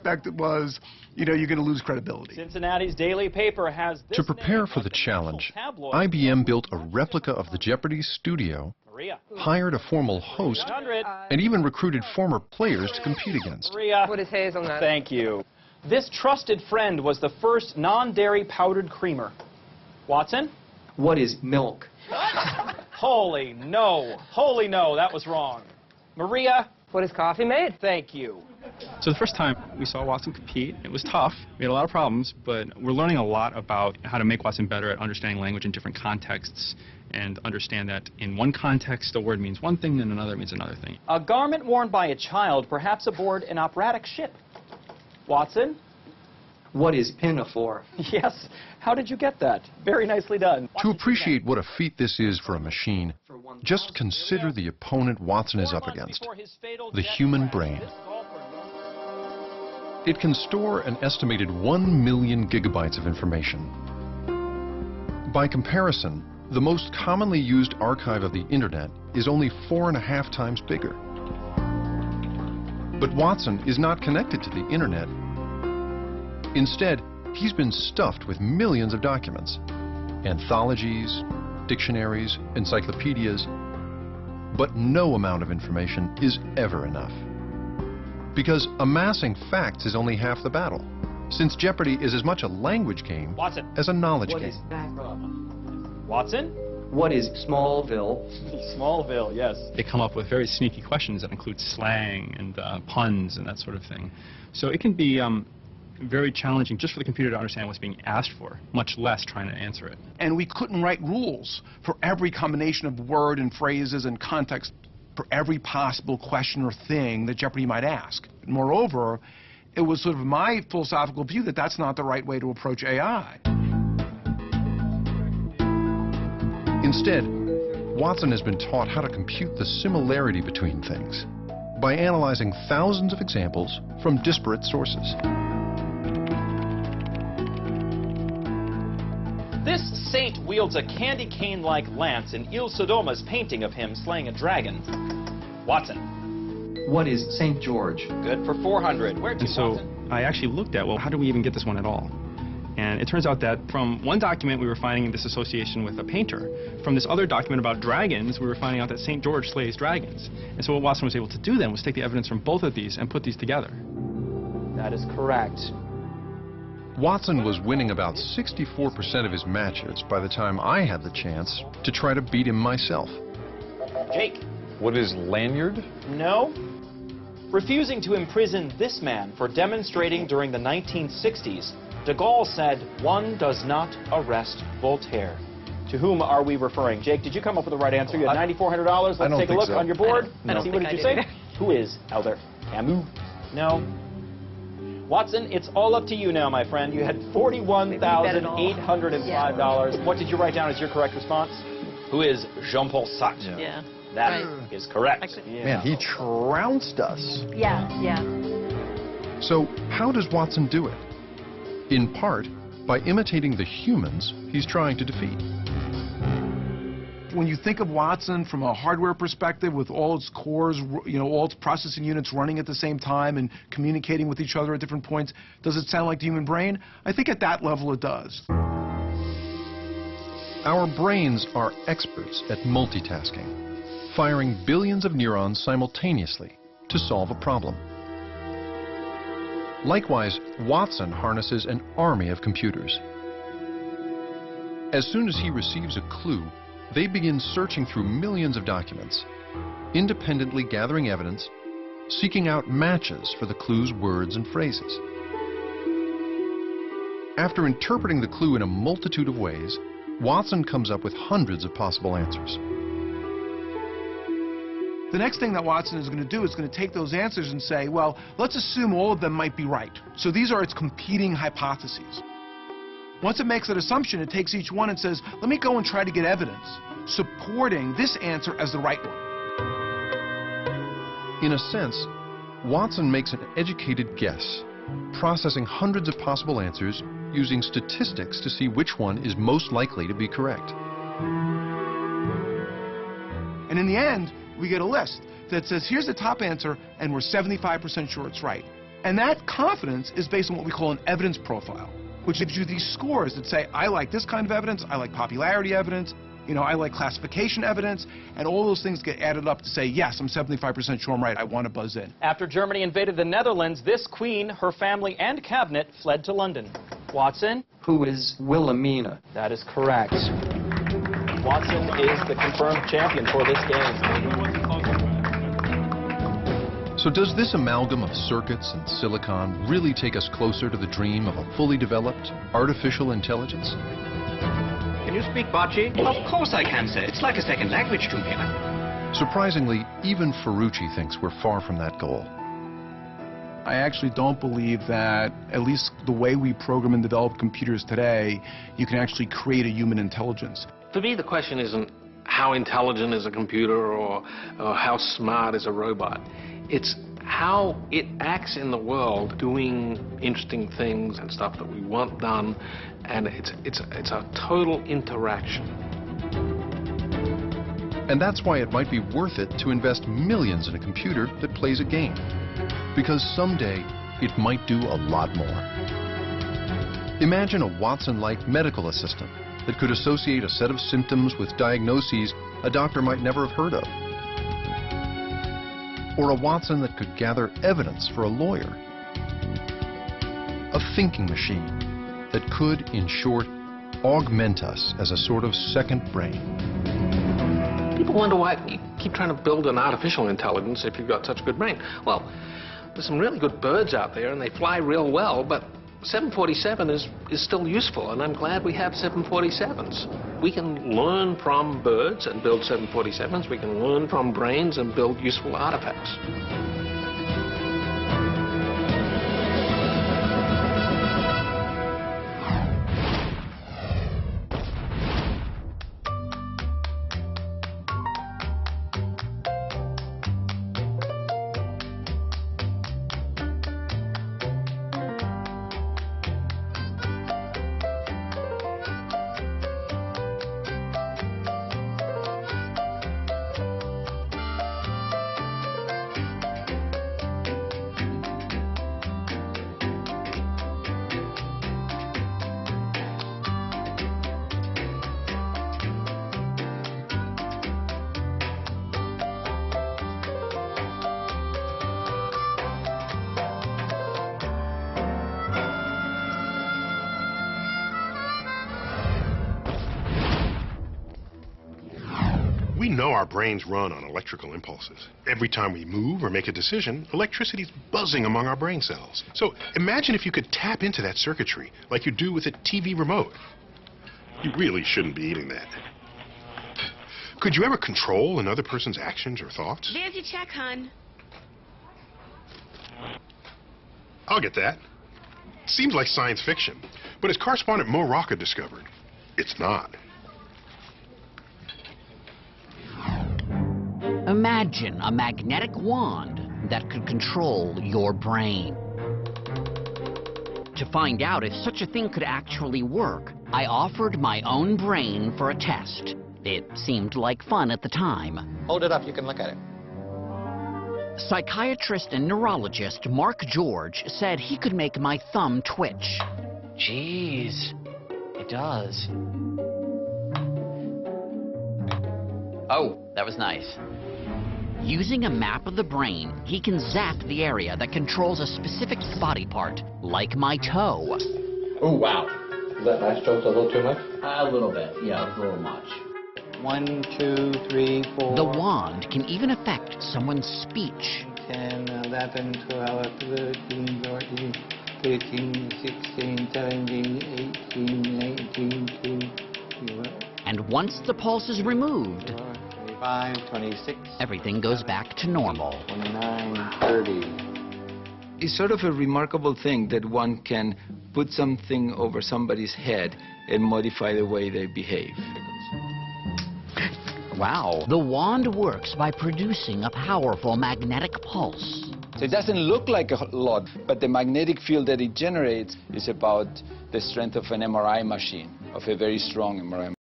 expected was, you know, you're going to lose credibility. Cincinnati's daily paper has this To prepare for the challenge. IBM built a replica of the Jeopardy studio, hired a formal host, and even recruited former players to compete against. Maria. What is hazelnut? Thank you. This trusted friend was the first non-dairy powdered creamer. Watson? What is milk? Holy no. Holy no, that was wrong. Maria? What is coffee made? Thank you. So the first time we saw Watson compete, it was tough. We had a lot of problems, but we're learning a lot about how to make Watson better at understanding language in different contexts and understand that in one context a word means one thing and in another means another thing. A garment worn by a child, perhaps aboard an operatic ship. Watson? What is pinafore? Yes. How did you get that? Very nicely done. To appreciate what a feat this is for a machine, just consider the opponent Watson is up against. the human brain. It can store an estimated 1 million gigabytes of information. By comparison, the most commonly used archive of the internet is only four and a half times bigger. But Watson is not connected to the internet. Instead, he's been stuffed with millions of documents, anthologies, dictionaries, encyclopedias, but no amount of information is ever enough. Because amassing facts is only half the battle, since Jeopardy is as much a language game Watson. as a knowledge What game. is backup? Watson? What is Smallville? Smallville, yes. They come up with very sneaky questions that include slang and uh, puns and that sort of thing. So it can be um, very challenging just for the computer to understand what's being asked for, much less trying to answer it. And we couldn't write rules for every combination of word and phrases and context for every possible question or thing that Jeopardy might ask. Moreover, it was sort of my philosophical view that that's not the right way to approach AI. Instead, Watson has been taught how to compute the similarity between things by analyzing thousands of examples from disparate sources. This saint wields a candy cane-like lance in Il Sodoma's painting of him slaying a dragon. Watson. What is St. George? Good for 400. Where'd you, And so Watson? I actually looked at, well, how do we even get this one at all? And it turns out that from one document we were finding this association with a painter. From this other document about dragons, we were finding out that St. George slays dragons. And so what Watson was able to do then was take the evidence from both of these and put these together. That is correct. Watson was winning about 64% of his matches by the time I had the chance to try to beat him myself. Jake. What is lanyard? No. Refusing to imprison this man for demonstrating during the 1960s, de Gaulle said, one does not arrest Voltaire. To whom are we referring? Jake, did you come up with the right answer? You had $9,400. Let's don't take a look so. on your board. I don't See, what think did I you did say? Who is Albert Camus? No. Watson, it's all up to you now, my friend. You had $41,805. What did you write down as your correct response? Who is Jean-Paul Sartre? Yeah. That Right. is correct. I could- Man, he trounced us. Yeah, yeah. So, how does Watson do it? In part, by imitating the humans he's trying to defeat. When you think of Watson from a hardware perspective with all its cores, you know, all its processing units running at the same time and communicating with each other at different points, does it sound like the human brain? I think at that level it does. Our brains are experts at multitasking, firing billions of neurons simultaneously to solve a problem. Likewise, Watson harnesses an army of computers. As soon as he receives a clue, they begin searching through millions of documents, independently gathering evidence, seeking out matches for the clue's words and phrases. After interpreting the clue in a multitude of ways, Watson comes up with hundreds of possible answers. The next thing that Watson is going to do is going to take those answers and say, well, let's assume all of them might be right. So these are its competing hypotheses. Once it makes that assumption, it takes each one and says, let me go and try to get evidence supporting this answer as the right one. In a sense, Watson makes an educated guess, processing hundreds of possible answers using statistics to see which one is most likely to be correct. And in the end, we get a list that says, here's the top answer, and we're 75% sure it's right. And that confidence is based on what we call an evidence profile, which gives you these scores that say, I like this kind of evidence, I like popularity evidence, you know, I like classification evidence, and all those things get added up to say, yes, I'm 75% sure I'm right, I want to buzz in. After Germany invaded the Netherlands, this queen, her family, and cabinet fled to London. Watson? Who is Wilhelmina? That is correct. Watson is the confirmed champion for this game. So does this amalgam of circuits and silicon really take us closer to the dream of a fully developed artificial intelligence? Can you speak Bocce? Of course I can, sir. It's like a second language to me. Surprisingly, even Ferrucci thinks we're far from that goal. I actually don't believe that, at least the way we program and develop computers today, you can actually create a human intelligence. For me, the question isn't how intelligent is a computer or, or how smart is a robot. It's how it acts in the world doing interesting things and stuff that we want done, and it's, it's, it's a total interaction. And that's why it might be worth it to invest millions in a computer that plays a game. Because someday, it might do a lot more. Imagine a Watson-like medical assistant that could associate a set of symptoms with diagnoses a doctor might never have heard of. Or a Watson that could gather evidence for a lawyer. A thinking machine that could, in short, augment us as a sort of second brain. People wonder why you keep trying to build an artificial intelligence if you've got such a good brain. Well, there's some really good birds out there and they fly real well, but 747 is, is still useful, and I'm glad we have 747s. We can learn from birds and build 747s. We can learn from brains and build useful artifacts. Know our brains run on electrical impulses. Every time we move or make a decision, electricity's buzzing among our brain cells. So imagine if you could tap into that circuitry like you do with a TV remote. You really shouldn't be eating that. Could you ever control another person's actions or thoughts? There's your check, hon. I'll get that. Seems like science fiction. But as correspondent Mo Rocca discovered, it's not. Imagine a magnetic wand that could control your brain. To find out if such a thing could actually work, I offered my own brain for a test. It seemed like fun at the time. Hold it up, you can look at it. Psychiatrist and neurologist Mark George said he could make my thumb twitch. Jeez, it does. Oh, that was nice. Using a map of the brain, he can zap the area that controls a specific body part, like my toe. Oh, wow. Is that nice stroke a little too much? A little bit, yeah, a little much. One, two, three, four. The wand can even affect someone's speech. 10, 11, 12, 13, 14, 15, 16, 17, 18, 19, 20, And once the pulse is removed, 25, 26, everything goes back to normal. 29, 30. It's sort of a remarkable thing that one can put something over somebody's head and modify the way they behave. Wow. The wand works by producing a powerful magnetic pulse. So it doesn't look like a lot, but the magnetic field that it generates is about the strength of an MRI machine, of a very strong MRI